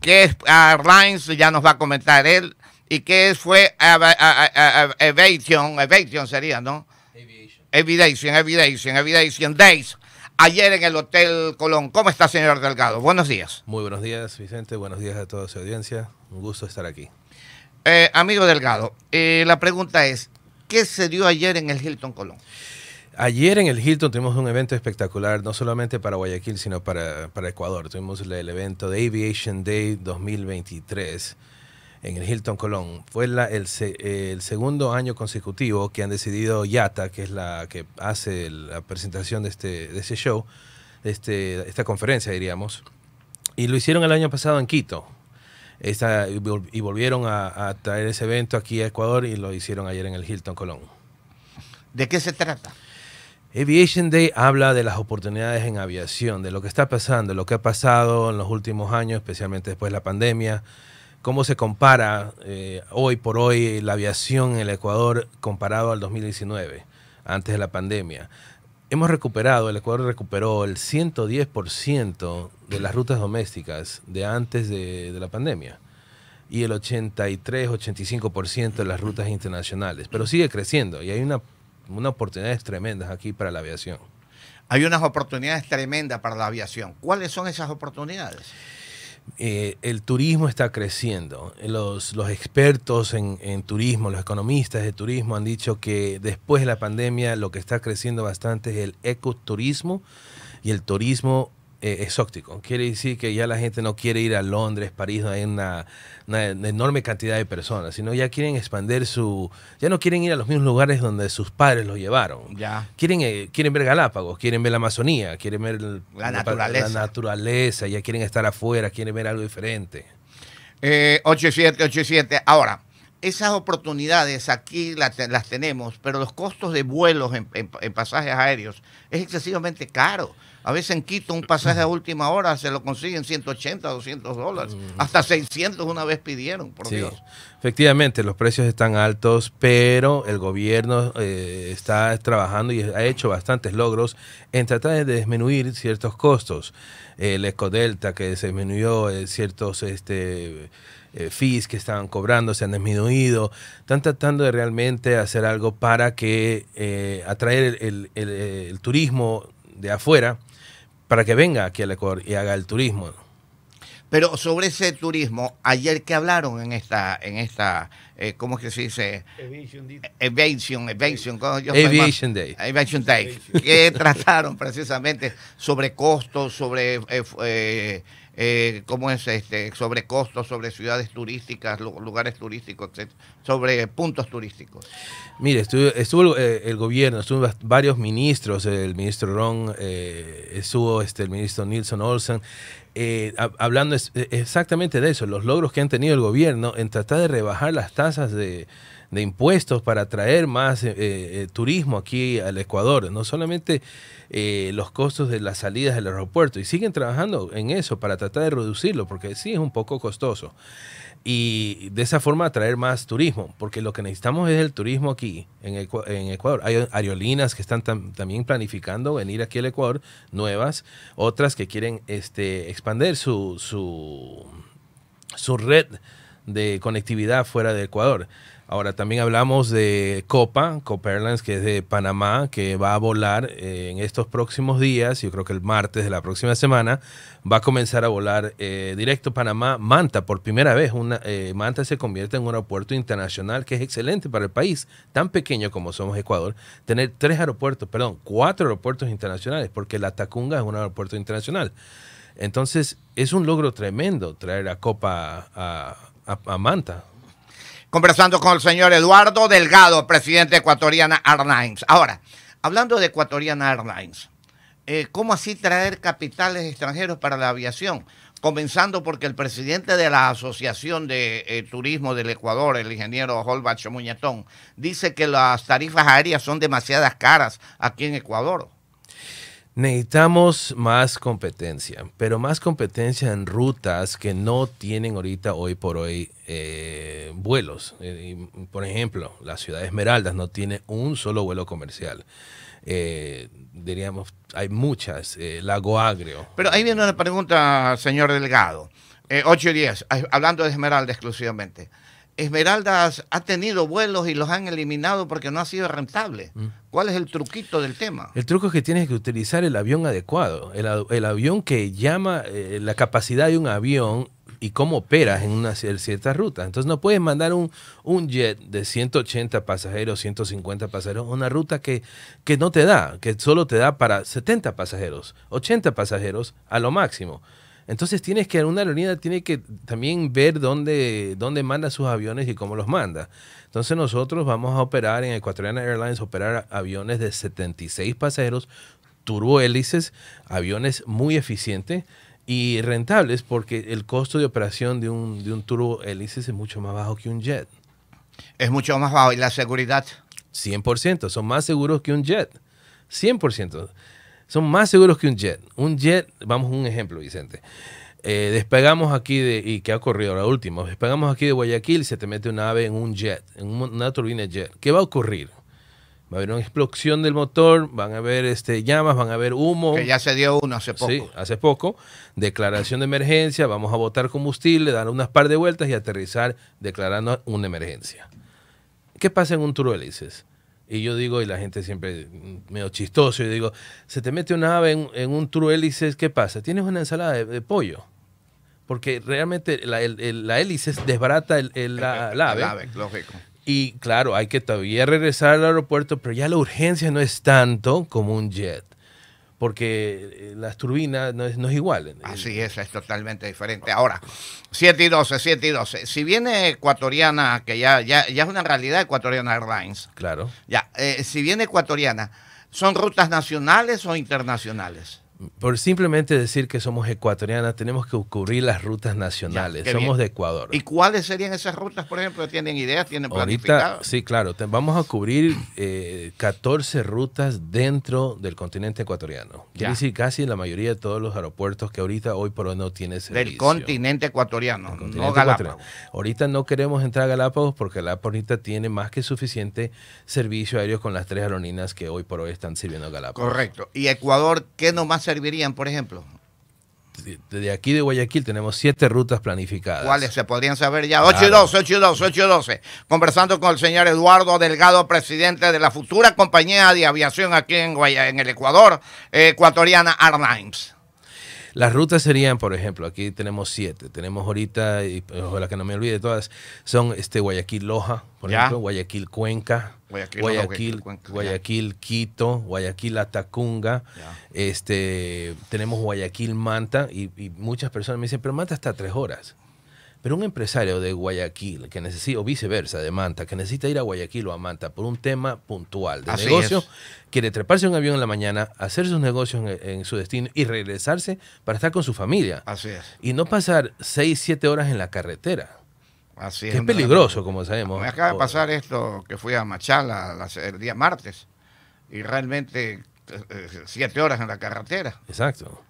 ¿Qué es Airlines? Ya nos va a comentar él. ¿Y qué fue Aviation? Aviation sería, ¿no? Aviation. Aviation, Aviation, Days. Ayer en el Hotel Colón. ¿Cómo está, señor Delgado? Buenos días. Muy buenos días, Vicente. Buenos días a toda su audiencia. Un gusto estar aquí. Eh, amigo Delgado, eh, la pregunta es, ¿qué se dio ayer en el Hilton Colón? Ayer en el Hilton tuvimos un evento espectacular, no solamente para Guayaquil, sino para, para Ecuador. Tuvimos el, evento de Aviation Day 2023 en el Hilton Colón. Fue el, segundo año consecutivo que han decidido YATA, que es la que hace la presentación de este, de ese show, este, esta conferencia, diríamos. Y lo hicieron el año pasado en Quito. Y volvieron a, a traer ese evento aquí a Ecuador y lo hicieron ayer en el Hilton Colón. ¿De qué se trata? Aviation Day habla de las oportunidades en aviación, de lo que está pasando, lo que ha pasado en los últimos años, especialmente después de la pandemia, cómo se compara eh, hoy por hoy la aviación en el Ecuador comparado al 2019, antes de la pandemia. Hemos recuperado, el Ecuador recuperó el 110% de las rutas domésticas de antes de, la pandemia y el 83-85% de las rutas internacionales, pero sigue creciendo y hay una unas oportunidades tremendas aquí para la aviación. Hay unas oportunidades tremendas para la aviación. ¿Cuáles son esas oportunidades? Eh, el turismo está creciendo. Los, los expertos en, en, turismo, los economistas de turismo han dicho que después de la pandemia lo que está creciendo bastante es el ecoturismo y el turismo eh, exótico. Quiere decir que ya la gente no quiere ir a Londres, París, donde hay una, enorme cantidad de personas, sino ya quieren expandir su... Ya no quieren ir a los mismos lugares donde sus padres los llevaron. Ya. Quieren, eh, quieren ver Galápagos, quieren ver la Amazonía, quieren ver la, naturaleza. la naturaleza, ya quieren estar afuera, quieren ver algo diferente. Eh, 8787. Ahora, esas oportunidades aquí las, tenemos, pero los costos de vuelos en pasajes aéreos es excesivamente caro. A veces en Quito un pasaje a última hora se lo consiguen 180, 200 dólares. Hasta 600 una vez pidieron, por Dios. Efectivamente, los precios están altos, pero el gobierno eh, está trabajando y ha hecho bastantes logros en tratar de disminuir ciertos costos. El Ecodelta, que se disminuyó eh, ciertos este, eh, fees que estaban cobrando, se han disminuido. Están tratando de realmente hacer algo para que atraer el turismo de afuera para que venga aquí al Ecuador y haga el turismo. Pero sobre ese turismo, ayer que hablaron en esta, en esta, eh, ¿cómo es que se dice? Aviation, aviation, aviation Day. Aviation Day. que trataron precisamente sobre costos, sobre eh, eh, eh, cómo es este, sobre costos, sobre ciudades turísticas, lugares turísticos, sobre puntos turísticos. Mire, estuvo, eh, el, gobierno, estuvo varios ministros, el ministro Ron, eh, estuvo este, el ministro Nilsson Olsen, hablando exactamente de eso, los logros que han tenido el gobierno en tratar de rebajar las tasas de, de impuestos para atraer más turismo aquí al Ecuador. No solamente eh, los costos de las salidas del aeropuerto y siguen trabajando en eso para tratar de reducirlo, porque sí es un poco costoso. Y de esa forma atraer más turismo, porque lo que necesitamos es el turismo aquí, en, Ecuador. Hay aerolíneas que están también planificando venir aquí al Ecuador, nuevas, otras que quieren este, expandir su, su, su red de conectividad fuera de Ecuador. Ahora también hablamos de Copa, Copa Airlines, que es de Panamá, que va a volar eh, en estos próximos días, yo creo que el martes de la próxima semana, va a comenzar a volar eh, directo Panamá, Manta, por primera vez. Una, eh, Manta se convierte en un aeropuerto internacional que es excelente para el país, tan pequeño como somos Ecuador, tener tres aeropuertos, perdón, cuatro aeropuertos internacionales, porque la Tacunga es un aeropuerto internacional. Entonces, es un logro tremendo traer a Copa a Manta conversando con el señor Eduardo Delgado, presidente de Ecuatoriana Airlines. Ahora, hablando de Ecuatoriana Airlines, eh, ¿cómo así traer capitales extranjeros para la aviación? Comenzando porque el presidente de la Asociación de eh, Turismo del Ecuador, el ingeniero Holbach Muñetón, dice que las tarifas aéreas son demasiadas caras aquí en Ecuador. Necesitamos más competencia, pero más competencia en rutas que no tienen ahorita, hoy por hoy, eh, vuelos. Eh, por ejemplo, la ciudad de Esmeraldas no tiene un solo vuelo comercial. Eh, diríamos, hay muchas, Lago Agrio. Pero ahí viene una pregunta, señor Delgado. Eh, 8 y 10, ah, hablando de Esmeralda exclusivamente. Esmeraldas ha tenido vuelos y los han eliminado porque no ha sido rentable. Mm. ¿Cuál es el truquito del tema? El truco es que tienes que utilizar el avión adecuado, el, avión que llama eh, la capacidad de un avión y cómo operas en una cier- cierta ruta. Entonces no puedes mandar un, un jet de 180 pasajeros, 150 pasajeros, una ruta que, que no te da, que solo te da para 70 pasajeros, 80 pasajeros a lo máximo. Entonces tienes que, una aerolínea tiene que también ver dónde, dónde manda sus aviones y cómo los manda. Entonces nosotros vamos a operar en Ecuatoriana Airlines, operar aviones de 76 pasajeros, turbohélices, aviones muy eficientes y rentables porque el costo de operación de un, de un turbohélice es mucho más bajo que un jet. Es mucho más bajo. ¿Y la seguridad? 100%, son más seguros que un jet. 100%. Son más seguros que un jet. Un jet, vamos a un ejemplo, Vicente. Eh, despegamos aquí de, y que ha ocurrido ahora último, despegamos aquí de Guayaquil y se te mete una ave en un jet, en un- una turbina jet. ¿Qué va a ocurrir? Va a haber una explosión del motor, van a haber este, llamas, van a haber humo. Que ya se dio uno hace poco. Sí, hace poco. Declaración de emergencia, vamos a botar combustible, dar unas par de vueltas y aterrizar declarando una emergencia. ¿Qué pasa en un turbohélices? Y yo digo, y la gente siempre mm, medio chistoso, yo digo, se te mete una ave en, en un turbohélices, ¿qué pasa? Tienes una ensalada de, de pollo. Porque realmente la, el- el- la hélice desbarata el, la, la ave. El ave, lógico. Y claro, hay que todavía regresar al aeropuerto, pero ya la urgencia no es tanto como un jet. Porque eh, las turbinas no es, no es igual. Así es, es totalmente diferente. Ahora, 7 y 12, 7 y 12. Si viene ecuatoriana, que ya, ya, ya es una realidad ecuatoriana Airlines, Claro. ya, eh, si viene ecuatoriana, ¿son rutas nacionales o internacionales? Por simplemente decir que somos ecuatorianas, tenemos que cubrir las rutas nacionales. somos bien. de Ecuador. ¿Y cuáles serían esas rutas, por ejemplo? ¿Tienen ideas? ¿Tienen Ahorita, sí, claro, te- vamos a cubrir eh, 14 rutas dentro del continente ecuatoriano. Ya. Decir casi la mayoría de todos los aeropuertos que ahorita hoy por hoy no tiene servicio. Del continente ecuatoriano, Del no continente Galápagos. ecuatoriano. Ahorita no queremos entrar a Galápagos porque Galápagos ahorita tiene más que suficiente servicio aéreo con las tres aerolíneas que hoy por hoy están sirviendo a Galápagos. Correcto. ¿Y Ecuador qué nomás servirían, por ejemplo? Desde aquí de Guayaquil tenemos siete rutas planificadas. ¿Cuáles se podrían saber ya? 8 y Claro. 12, 8 y 12, 8 y 12. Conversando con el señor Eduardo Delgado, presidente de la futura compañía de aviación aquí en, Guaya- en el Ecuador, eh, Ecuatoriana Airlines. Las rutas serían, por ejemplo, aquí tenemos siete. Tenemos ahorita, y ojalá que no me olvide todas, son este Guayaquil Loja, por Ya. ejemplo, Guayaquil Cuenca, Guayaquil, Guayaquil, Guayaquil, Quito, Guayaquil Atacunga, este, tenemos Guayaquil Manta, y, y muchas personas me dicen, pero Manta está tres horas. Pero un empresario de Guayaquil, que necesita, o viceversa, de Manta, que necesita ir a Guayaquil o a Manta por un tema puntual de Así negocio, es. quiere treparse a un avión en la mañana, hacer sus negocios en, en su destino y regresarse para estar con su familia. Así es. Y no pasar 6, 7 horas en la carretera. Así Que es. es peligroso, como sabemos. Me acaba de pasar esto que fui a Machala la- el día martes y realmente eh, siete horas en la carretera. Exacto.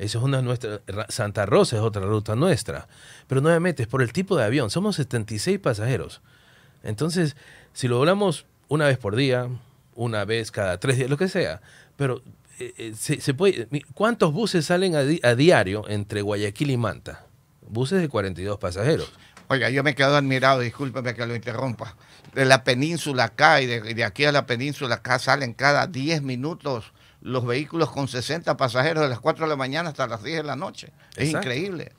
Eso es una nuestra. Ra- Santa Rosa es otra ruta nuestra. Pero nuevamente es por el tipo de avión. Somos 76 pasajeros. Entonces, si lo hablamos una vez por día, una vez cada tres días, lo que sea. Pero eh, eh, se, puede. ¿Cuántos buses salen a, a diario entre Guayaquil y Manta? Buses de 42 pasajeros. Oiga, yo me quedo admirado, discúlpeme que lo interrumpa. De la península acá y de aquí a la península acá salen cada 10 minutos los vehículos con 60 pasajeros de las 4 de la mañana hasta las 10 de la noche. Es Exacto. increíble.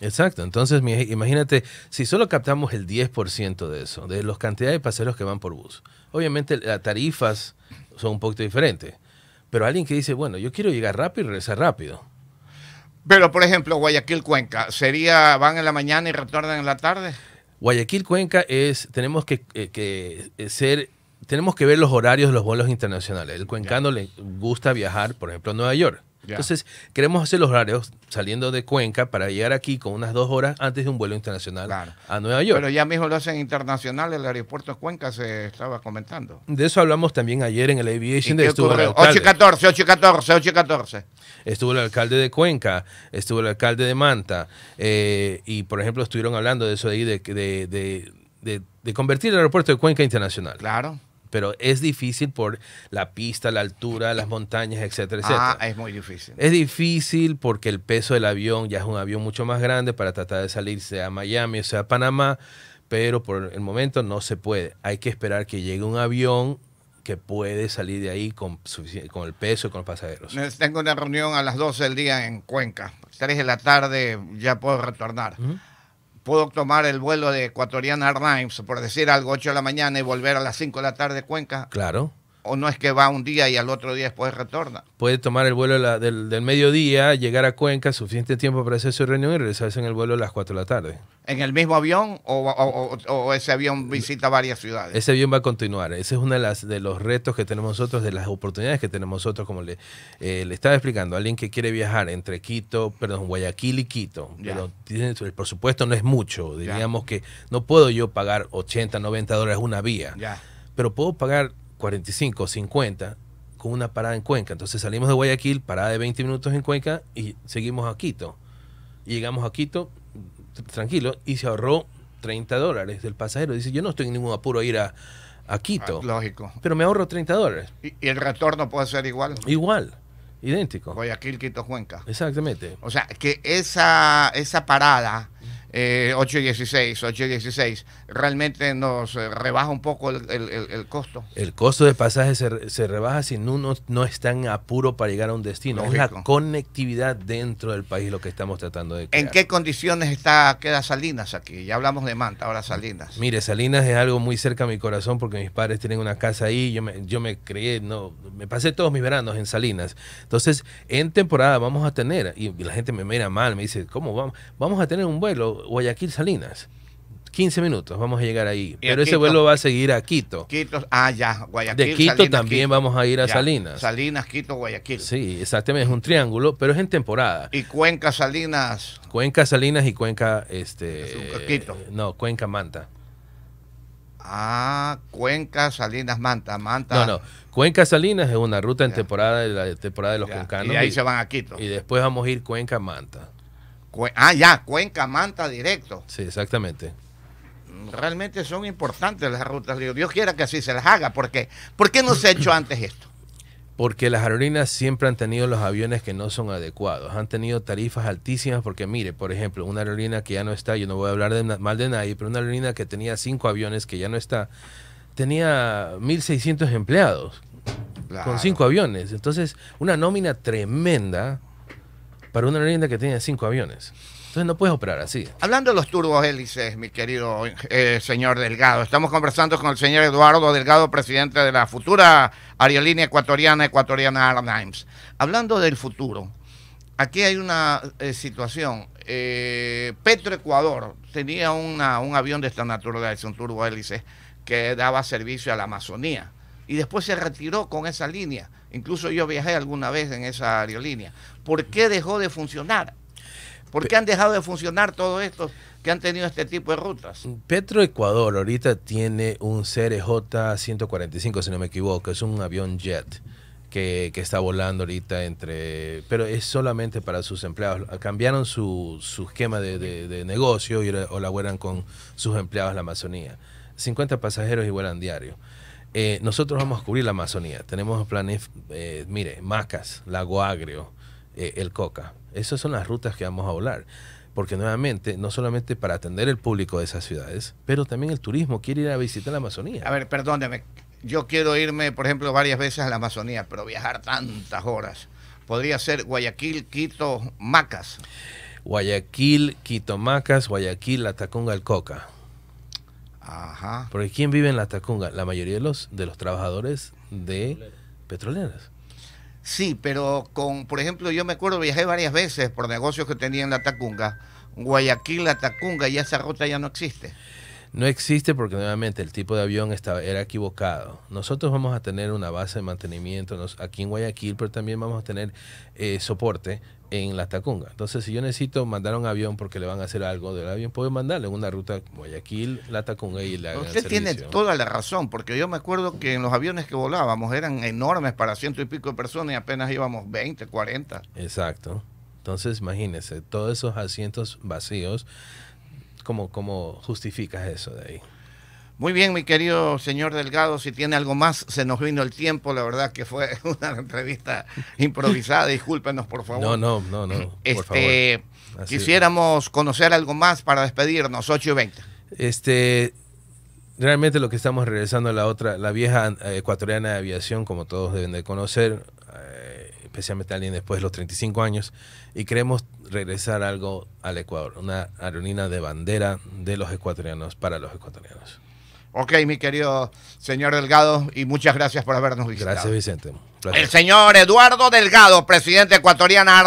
Exacto, entonces imagínate, si solo captamos el 10% de eso, de los cantidades de pasajeros que van por bus, obviamente las tarifas son un poquito diferentes, pero alguien que dice, bueno, yo quiero llegar rápido y regresar rápido. Pero, por ejemplo, Guayaquil-Cuenca, ¿sería van en la mañana y retornan en la tarde? Guayaquil Cuenca es, tenemos que, eh, que, ser, tenemos que ver los horarios de los vuelos internacionales. El cuencano le gusta viajar, por ejemplo, a Nueva York. Entonces, queremos hacer los horarios saliendo de Cuenca para llegar aquí con unas dos horas antes de un vuelo internacional Claro. a Nueva York. Pero ya mismo lo hacen internacional, el aeropuerto de Cuenca se estaba comentando. De eso hablamos también ayer en el Aviation ¿Y Day. qué Estuvo el, ocurrió? 8 y alcalde, 14, 8 y 14, 8 y 14. estuvo el alcalde de Cuenca, estuvo el alcalde de Manta, eh, y por ejemplo estuvieron hablando de eso de ahí, de, de, de, de- de convertir el aeropuerto de Cuenca internacional. Claro. Pero es difícil por la pista, la altura, las montañas, etcétera, etcétera. Ah, es muy difícil. Es difícil porque el peso del avión ya es un avión mucho más grande para tratar de salirse a Miami o sea a Panamá, pero por el momento no se puede. Hay que esperar que llegue un avión que puede salir de ahí con, con el peso y con los pasajeros. Tengo una reunión a las 12 del día en Cuenca. 3 de la tarde ya puedo retornar. Puedo tomar el vuelo de Ecuatoriana Airlines, por decir algo, 8 de la mañana y volver a las 5 de la tarde Cuenca. Claro o no es que va un día y al otro día después retorna. Puede tomar el vuelo del, mediodía, llegar a Cuenca, suficiente tiempo para hacer su reunión y regresarse en el vuelo a las 4 de la tarde. ¿En el mismo avión o, ese avión visita varias ciudades? Ese avión va a continuar. Ese es uno de, las, de los retos que tenemos nosotros, de las oportunidades que tenemos nosotros, como le, eh, le estaba explicando, alguien que quiere viajar entre Quito, perdón, Guayaquil y Quito, pero tiene, por supuesto no es mucho. Diríamos que no puedo yo pagar 80, 90 dólares una vía, pero puedo pagar 45, 50 con una parada en Cuenca. Entonces salimos de Guayaquil, parada de 20 minutos en Cuenca y seguimos a Quito. Y llegamos a Quito tranquilo y se ahorró 30 dólares del pasajero. Dice, yo no estoy en ningún apuro a ir a, Quito. Ah, lógico. Pero me ahorro 30 dólares. ¿Y, el retorno puede ser igual? Igual. Idéntico. Guayaquil, Quito, Cuenca. Exactamente. O sea, que esa, esa parada eh, 8 y 16, 8 y 16, realmente nos eh, rebaja un poco el, el, costo. El costo de pasaje se, se, rebaja si uno no está en apuro para llegar a un destino. Es la conectividad dentro del país lo que estamos tratando de crear. ¿En qué condiciones está queda Salinas aquí? Ya hablamos de Manta, ahora Salinas. Mire, Salinas es algo muy cerca a mi corazón porque mis padres tienen una casa ahí, yo me, yo me creé, no, me pasé todos mis veranos en Salinas. Entonces, en temporada vamos a tener, y la gente me mira mal, me dice, ¿cómo vamos? Vamos a tener un vuelo Guayaquil Salinas. 15 minutos, vamos a llegar ahí. Pero ese vuelo va a seguir a Quito. Quito, ah, ya, Guayaquil. De Quito también vamos a ir a Salinas. Salinas, Quito, Guayaquil. Sí, exactamente, es un triángulo, pero es en temporada. ¿Y Cuenca, Salinas? Cuenca, Salinas y Cuenca, este... Quito. No, Cuenca, Manta. Ah, Cuenca, Salinas, Manta, Manta. No, no. Cuenca, Salinas es una ruta en temporada de la temporada de los cuencanos. Y ahí se van a Quito. Y después vamos a ir Cuenca, Manta ah, ya, Cuenca, Manta, directo. Sí, exactamente. Realmente son importantes las rutas. Dios quiera que así se las haga. porque ¿Por qué no se ha hecho antes esto? Porque las aerolíneas siempre han tenido los aviones que no son adecuados. Han tenido tarifas altísimas porque, mire, por ejemplo, una aerolínea que ya no está, yo no voy a hablar de, mal de nadie, pero una aerolínea que tenía cinco aviones que ya no está, tenía 1.600 empleados con cinco aviones. Entonces, una nómina tremenda para una aerolínea que tiene cinco aviones. Entonces no puedes operar así. Hablando de los turbos hélices, mi querido eh, señor Delgado, estamos conversando con el señor Eduardo Delgado, presidente de la futura aerolínea ecuatoriana, Ecuatoriana Airlines. Hablando del futuro, aquí hay una eh, situación. Eh, Petroecuador tenía una, un avión de esta naturaleza, un turbo hélice, que daba servicio a la Amazonía y después se retiró con esa línea. Incluso yo viajé alguna vez en esa aerolínea. ¿Por qué dejó de funcionar? ¿Por qué han dejado de funcionar todos estos que han tenido este tipo de rutas? Petro Ecuador ahorita tiene un CRJ 145, si no me equivoco, es un avión jet. Que, está volando ahorita entre... Pero es solamente para sus empleados. Cambiaron su, esquema de, negocio y vuelan con sus empleados a la Amazonía. 50 pasajeros y vuelan diario. Eh, nosotros vamos a cubrir la Amazonía. Tenemos planes, eh, mire, Macas, Lago Agrio, eh, El Coca. Esas son las rutas que vamos a volar. Porque nuevamente, no solamente para atender el público de esas ciudades, pero también el turismo quiere ir a visitar la Amazonía. A ver, perdóneme. Yo quiero irme, por ejemplo, varias veces a la Amazonía, pero viajar tantas horas. Podría ser Guayaquil, Quito, Macas. Guayaquil, Quito, Macas, Guayaquil, La Tacunga, El Coca. Ajá. Porque ¿quién vive en la Tacunga? La mayoría de los, de los trabajadores de petroleras. Sí, pero con, por ejemplo, yo me acuerdo, viajé varias veces por negocios que tenía en la Tacunga. Guayaquil, la Tacunga, y esa ruta ya no existe. No existe porque nuevamente el tipo de avión estaba, era equivocado. Nosotros vamos a tener una base de mantenimiento aquí en Guayaquil, pero también vamos a tener eh, soporte en la Tacunga. Entonces, si yo necesito mandar un avión porque le van a hacer algo del avión, puedo mandarle una ruta Guayaquil, la Tacunga y la Usted tiene toda la razón, porque yo me acuerdo que en los aviones que volábamos eran enormes para ciento y pico de personas y apenas íbamos 20, 40. Exacto. Entonces, imagínese, todos esos asientos vacíos, ¿cómo, cómo justificas eso de ahí? Muy bien, mi querido señor Delgado, si tiene algo más, se nos vino el tiempo, la verdad que fue una entrevista improvisada, discúlpenos por favor. No, no, no, no. por Este, favor. Quisiéramos conocer algo más para despedirnos, 8 y 20. Este, realmente lo que estamos regresando a la otra, la vieja eh, ecuatoriana de aviación, como todos deben de conocer, eh, especialmente alguien después de los 35 años, y queremos regresar algo al Ecuador, una aerolínea de bandera de los ecuatorianos para los ecuatorianos. Ok, mi querido señor Delgado, y muchas gracias por habernos visitado. Gracias, Vicente. El señor Eduardo Delgado, presidente ecuatoriana.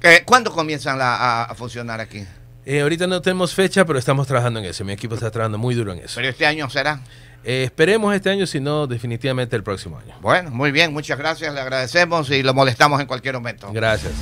Que, ¿Cuándo comienzan la- a, a funcionar aquí? Eh, ahorita no tenemos fecha, pero estamos trabajando en eso. Mi equipo está trabajando muy duro en eso. Pero este año será. Eh, esperemos este año, si no, definitivamente el próximo año. Bueno, muy bien, muchas gracias, le agradecemos y lo molestamos en cualquier momento. Gracias.